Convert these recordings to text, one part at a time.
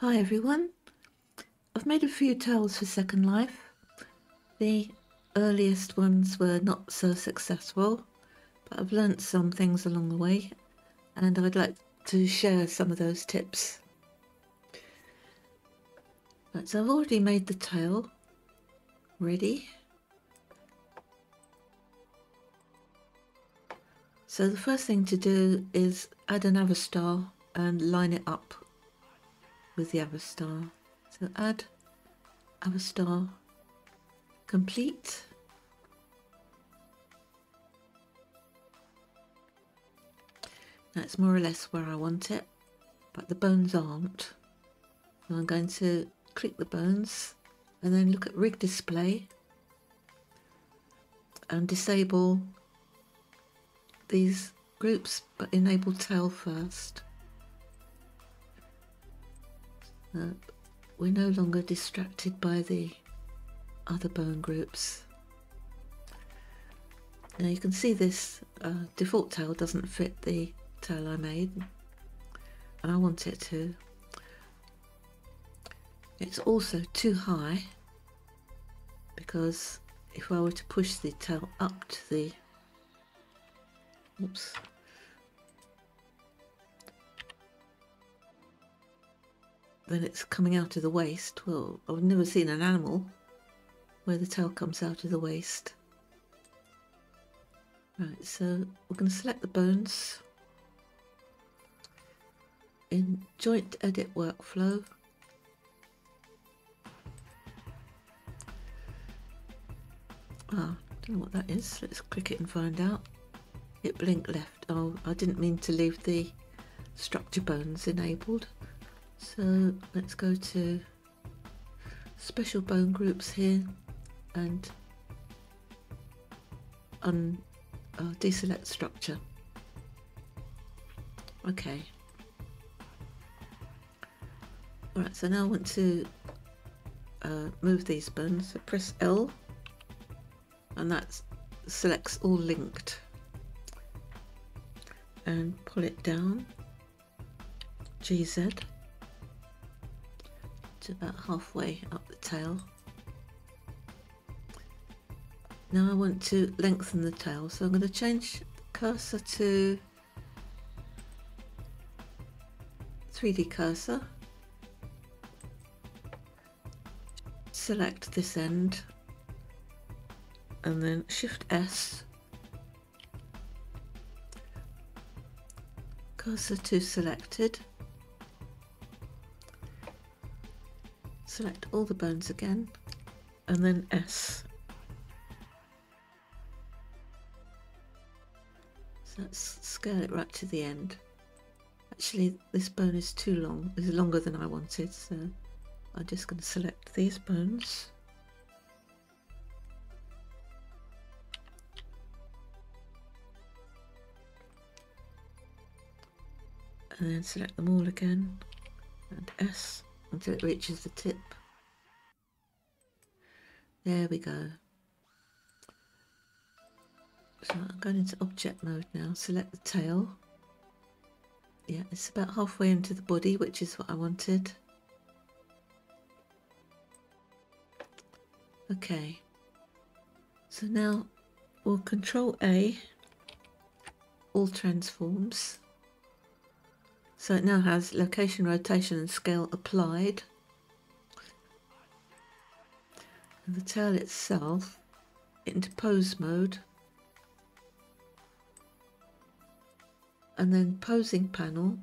Hi everyone. I've made a few tails for Second Life. The earliest ones were not so successful, but I've learnt some things along the way and I'd like to share some of those tips. Right, so I've already made the tail ready. So the first thing to do is add an Avastar and line it up with the Avastar. So add Avastar complete. That's more or less where I want it, but the bones aren't. So I'm going to click the bones and then look at rig display and disable these groups but enable tail first. Uh, we're no longer distracted by the other bone groups. Now you can see this uh, default tail doesn't fit the tail I made and I want it to. It's also too high because if I were to push the tail up to the oops then it's coming out of the waist. Well, I've never seen an animal where the tail comes out of the waist. Right, so we're going to select the bones in joint edit workflow. Ah, don't know what that is. Let's click it and find out. It blinked left. Oh, I didn't mean to leave the structure bones enabled. So let's go to special bone groups here and un, uh, deselect structure. Okay. Alright, so now I want to uh, move these bones. So press L and that selects all linked. And pull it down. GZ about halfway up the tail. Now I want to lengthen the tail, so I'm going to change the cursor to 3D cursor. Select this end and then Shift S. Cursor to selected. Select all the bones again and then S. So let's scale it right to the end. Actually this bone is too long, it's longer than I wanted so I'm just going to select these bones. And then select them all again and S until it reaches the tip. There we go. So I'm going into object mode now. Select the tail. Yeah, it's about halfway into the body, which is what I wanted. Okay. So now we'll control A, all transforms. So it now has location, rotation and scale applied. And the tail itself into pose mode. And then posing panel.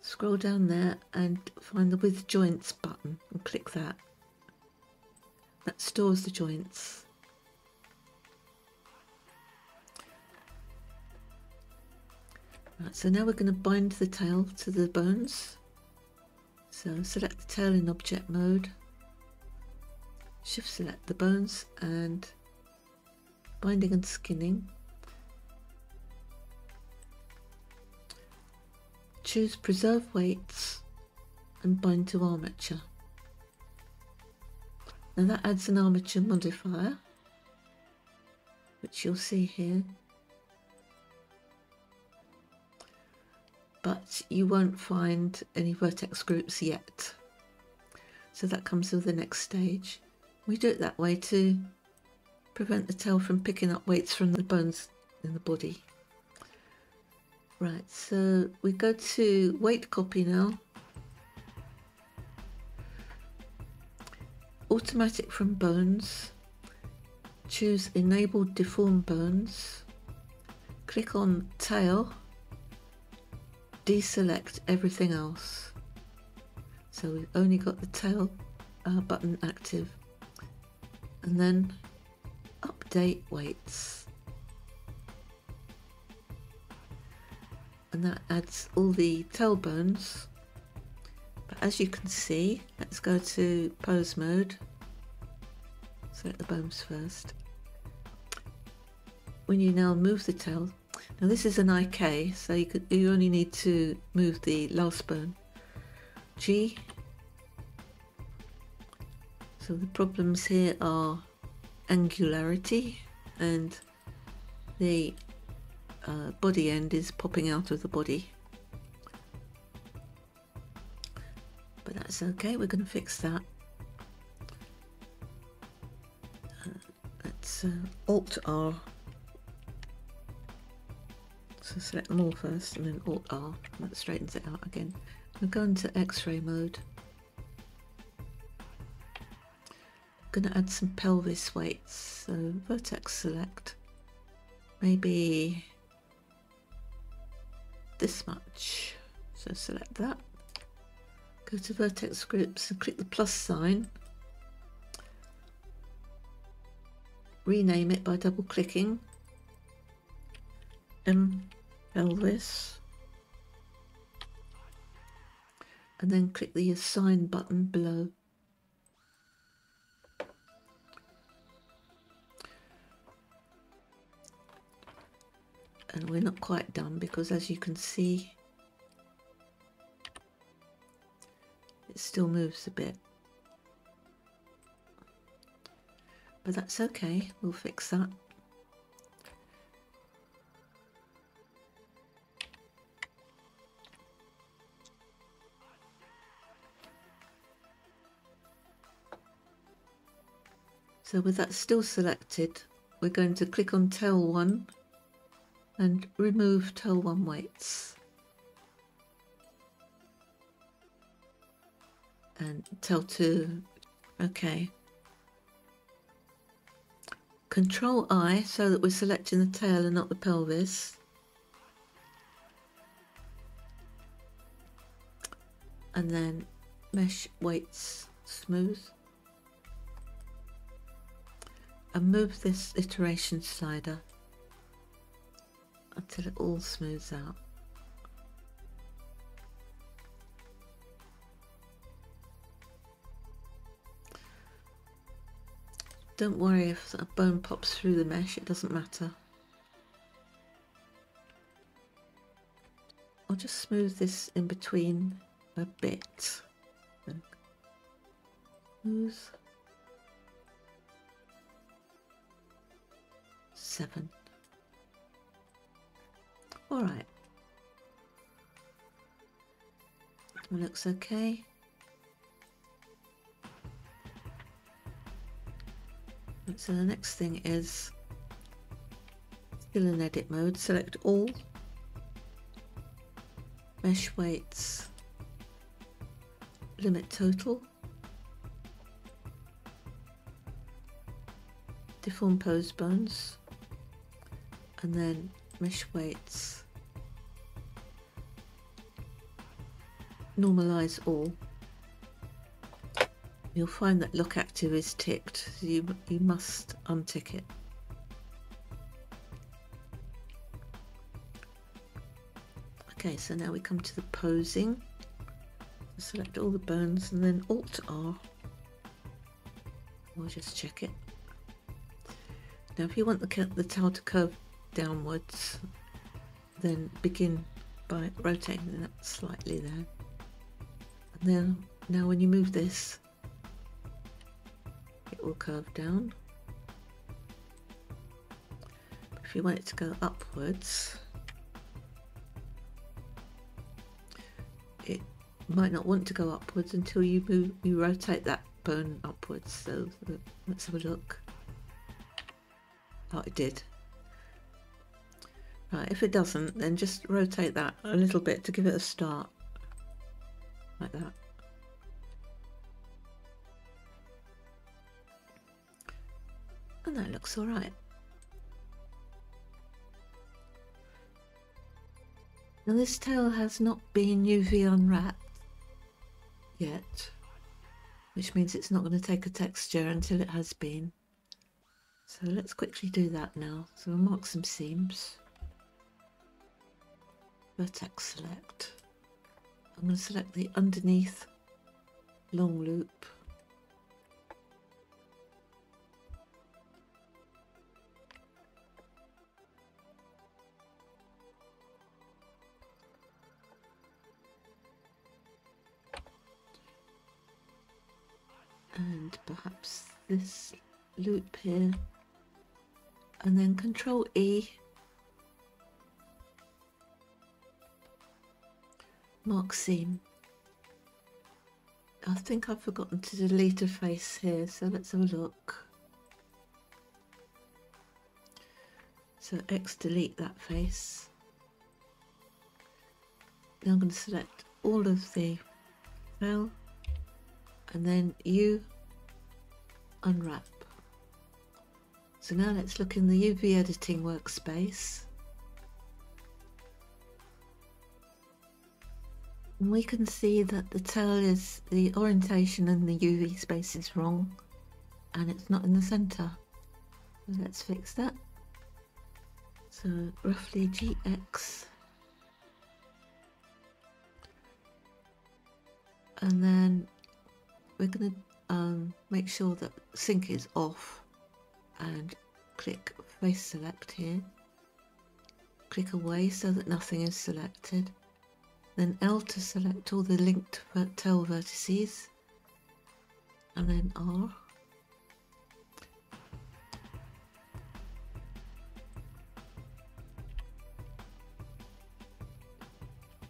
Scroll down there and find the with joints button and click that. That stores the joints. Right, so now we're going to bind the tail to the bones. So select the tail in object mode, shift select the bones and binding and skinning. Choose preserve weights and bind to armature. Now that adds an armature modifier, which you'll see here. But you won't find any vertex groups yet. So that comes with the next stage. We do it that way to prevent the tail from picking up weights from the bones in the body. Right, so we go to weight copy now. Automatic from bones. Choose enable deform bones. Click on tail. Deselect everything else. So we've only got the tail uh, button active. And then update weights. and that adds all the tailbones but as you can see let's go to pose mode select the bones first when you now move the tail now this is an IK so you could you only need to move the last bone G so the problems here are angularity and the uh, body end is popping out of the body. But that's okay, we're going to fix that. Uh, let's uh, Alt R. So select them all first and then Alt R, that straightens it out again. We're going to X-ray mode. I'm going to add some pelvis weights, so vertex select. Maybe this much. So select that. Go to vertex groups and click the plus sign. Rename it by double clicking. M pelvis. And then click the assign button below. and we're not quite done because as you can see it still moves a bit but that's okay we'll fix that So with that still selected, we're going to click on tail 1 and remove tail one weights. And tail two, okay. Control I so that we're selecting the tail and not the pelvis. And then mesh weights smooth. And move this iteration slider until it all smooths out. Don't worry if a bone pops through the mesh, it doesn't matter. I'll just smooth this in between a bit. Smooth. Seven. All right. Looks okay. So the next thing is still in edit mode. Select all, mesh weights, limit total, deform pose bones, and then mesh weights, normalize all. You'll find that lock active is ticked, so you, you must untick it. Okay, so now we come to the posing. Select all the bones and then Alt R. We'll just check it. Now if you want the, the tail to curve downwards, then begin by rotating that slightly there. And then now when you move this, it will curve down. If you want it to go upwards, it might not want to go upwards until you move, you rotate that bone upwards. So uh, let's have a look. Oh, it did. Right, if it doesn't, then just rotate that a little bit to give it a start. Like that. And that looks alright. Now this tail has not been UV unwrapped yet, which means it's not going to take a texture until it has been. So let's quickly do that now. So we'll mark some seams. Vertex select. I'm going to select the underneath long loop. and perhaps this loop here and then control E seam I think I've forgotten to delete a face here so let's have a look so X delete that face now I'm going to select all of the file and then U unwrap. So now let's look in the UV editing workspace. We can see that the tail is, the orientation in the UV space is wrong and it's not in the center. Let's fix that. So roughly GX and then we're going to um, make sure that sync is off and click face select here. Click away so that nothing is selected. Then L to select all the linked tail vertices and then R.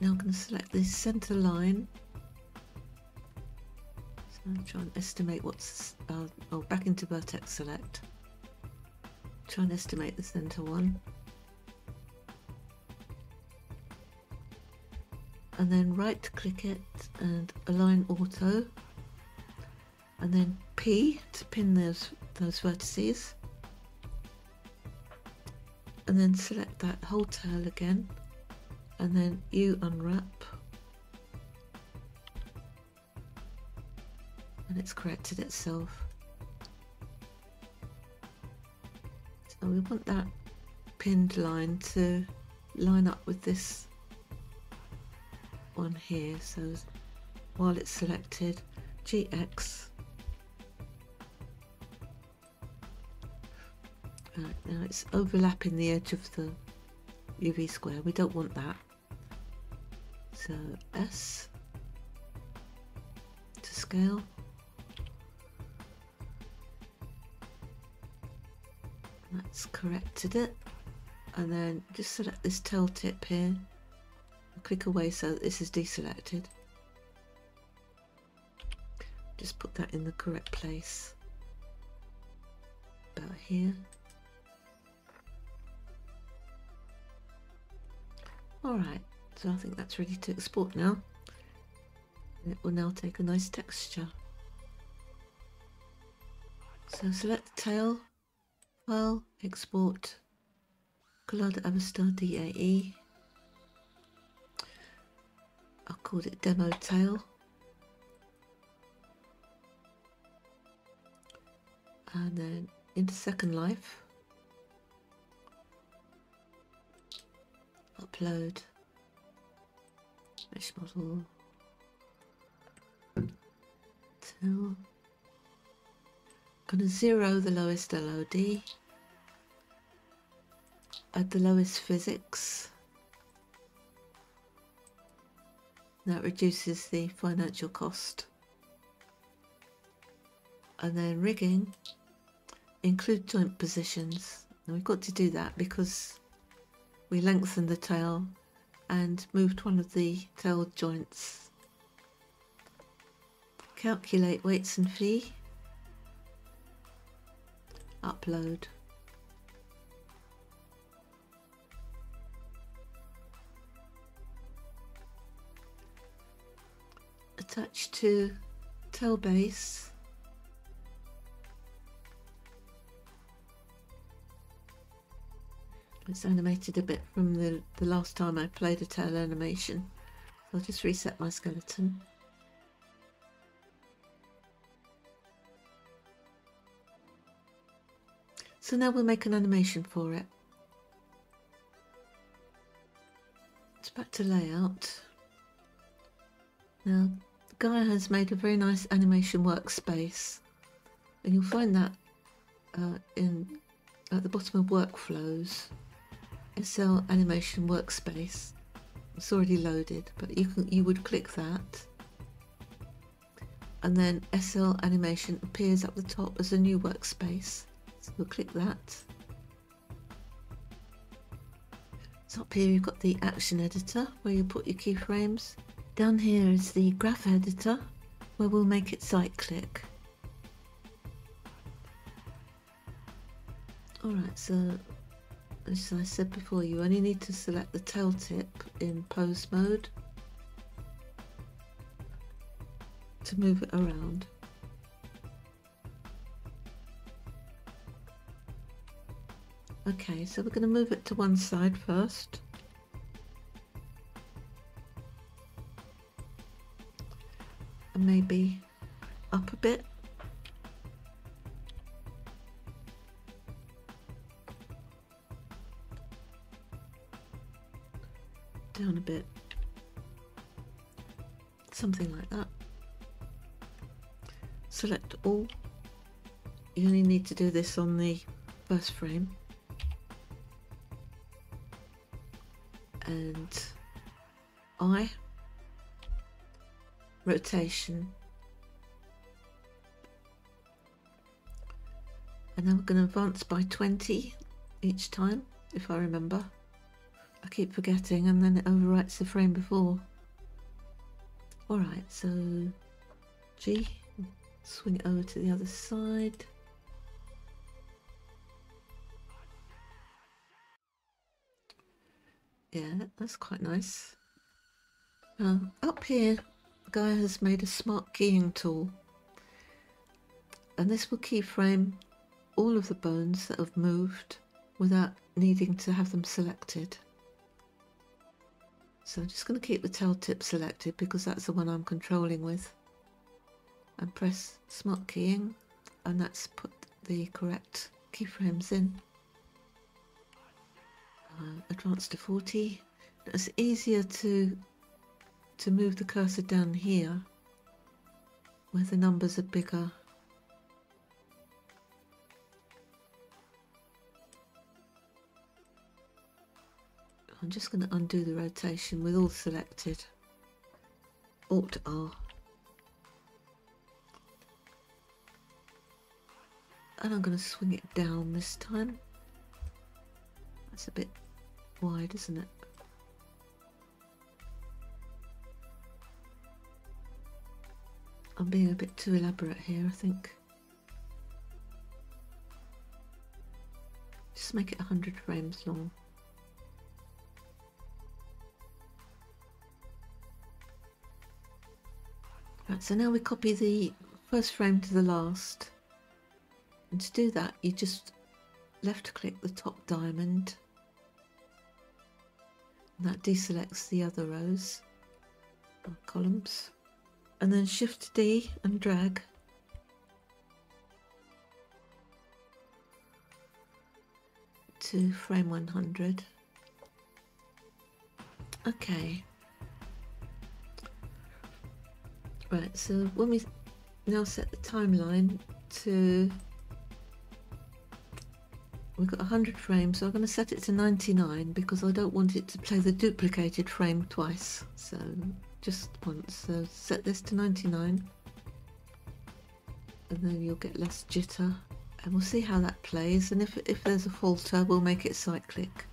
Now I'm going to select this center line So I'm trying to estimate what's, uh, oh, back into vertex select. Try and estimate the center one. And then right click it and align auto. And then P to pin those, those vertices. And then select that whole tail again. And then U unwrap. and it's corrected itself. So we want that pinned line to line up with this one here. So while it's selected, GX. Right, now it's overlapping the edge of the UV square. We don't want that. So S to scale. that's corrected it and then just select this tail tip here click away so that this is deselected. Just put that in the correct place. About here. Alright so I think that's ready to export now. It will now take a nice texture. So select the tail File, export, Collada Avastar DAE. I called it demo tail. And then into Second Life. Upload. Mesh model. Tail. Gonna zero the lowest LOD add the lowest physics. That reduces the financial cost. And then rigging, include joint positions. And we've got to do that because we lengthened the tail and moved one of the tail joints calculate weights and fee, upload. Attach to tail base. It's animated a bit from the, the last time I played a tail animation. I'll just reset my skeleton. So now we'll make an animation for it. It's back to layout. Now, Gaia has made a very nice animation workspace, and you'll find that uh, in at the bottom of workflows. SL animation workspace. It's already loaded, but you can you would click that, and then SL animation appears up the top as a new workspace. So we'll click that. So up here you've got the action editor where you put your keyframes. Down here is the graph editor where we'll make it cyclic. Alright, so as I said before, you only need to select the tail tip in pose mode to move it around. Okay, so we're going to move it to one side first. Maybe up a bit. Down a bit. Something like that. Select all. You only need to do this on the first frame. and I rotation. And then we're going to advance by 20 each time if I remember. I keep forgetting and then it overwrites the frame before. Alright so G swing it over to the other side. Yeah, that's quite nice. Uh, up here, Gaia has made a smart keying tool. And this will keyframe all of the bones that have moved without needing to have them selected. So I'm just going to keep the tail tip selected because that's the one I'm controlling with. And press smart keying and that's put the correct keyframes in uh, advance to 40 it's easier to to move the cursor down here where the numbers are bigger. I'm just going to undo the rotation with all selected. Alt R. And I'm going to swing it down this time. That's a bit wide, isn't it? I'm being a bit too elaborate here, I think. Just make it 100 frames long. Right, so now we copy the first frame to the last. And to do that, you just left click the top diamond that deselects the other rows or columns and then shift D and drag. To frame 100 okay. Right so when we now set the timeline to we've got 100 frames so I'm going to set it to 99 because I don't want it to play the duplicated frame twice so just once so set this to 99 and then you'll get less jitter. And we'll see how that plays. And if, if there's a falter we'll make it cyclic.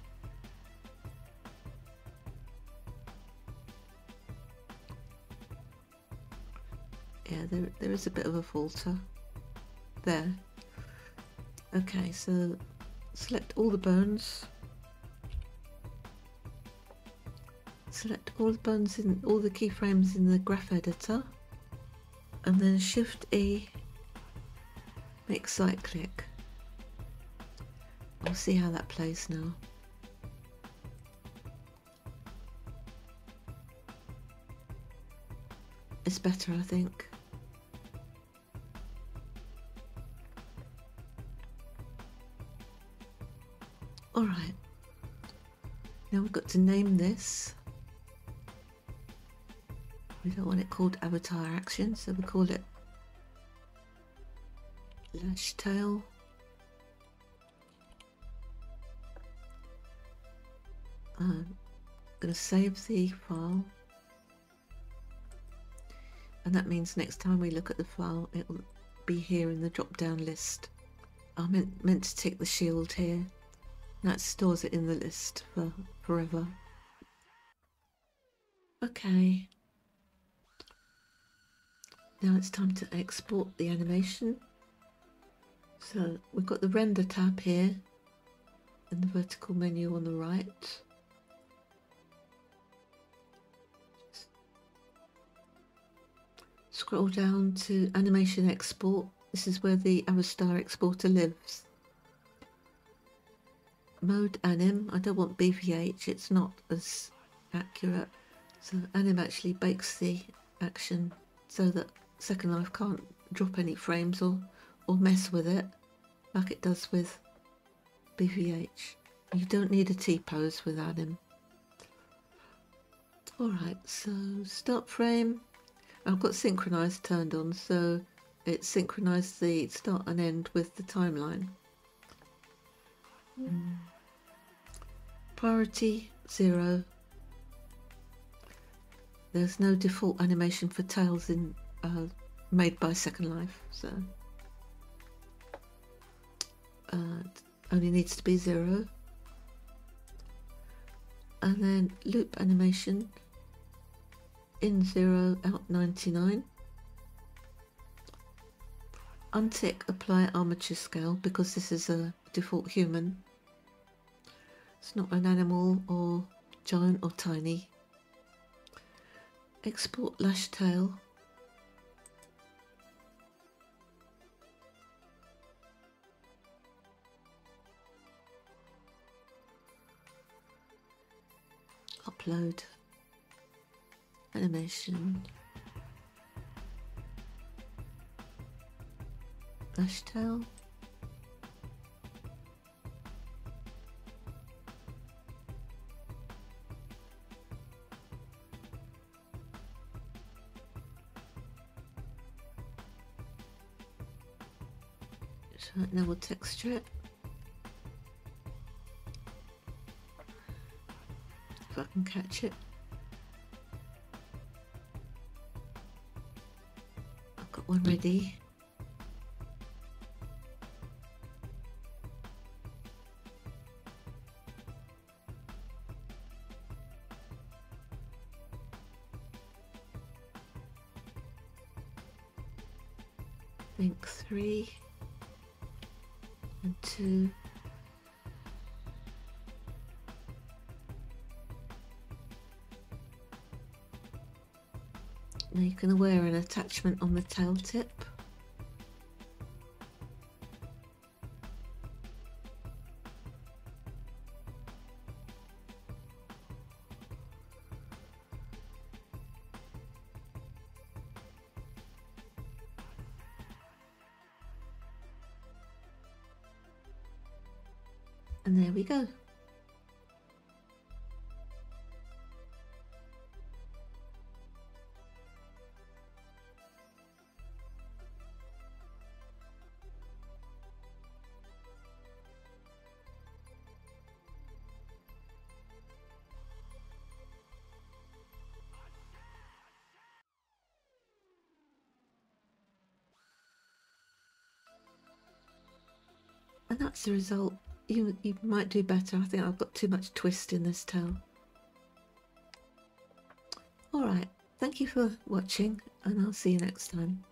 Yeah, there, there is a bit of a falter. There. Okay, so select all the bones. Select all the bones in all the keyframes in the graph editor and then Shift E, make cyclic. We'll see how that plays now. It's better, I think. Alright. Now we've got to name this. We don't want it called avatar action, so we call it lash tail. I'm going to save the file and that means next time we look at the file it will be here in the drop down list. I meant, meant to tick the shield here that stores it in the list for forever. Okay. Now it's time to export the animation. So we've got the render tab here and the vertical menu on the right. Scroll down to animation export. This is where the Avastar exporter lives. Mode anim. I don't want BVH, it's not as accurate. So anim actually bakes the action so that Second Life can't drop any frames or, or mess with it like it does with BVH. You don't need a T-pose with anim. Alright, so start frame. I've got synchronize turned on so it synchronized the start and end with the timeline. Mm. Priority zero. There's no default animation for tails in uh, made by Second Life, so uh, only needs to be zero. And then loop animation in zero out 99. Untick apply armature scale because this is a default human. It's not an animal or giant or tiny. Export lash tail upload animation. Lash tail so now we'll texture it I can catch it. I've got one ready. Can wear an attachment on the tail tip. And there we go. That's the result. You, you might do better. I think I've got too much twist in this tail. Alright, thank you for watching and I'll see you next time.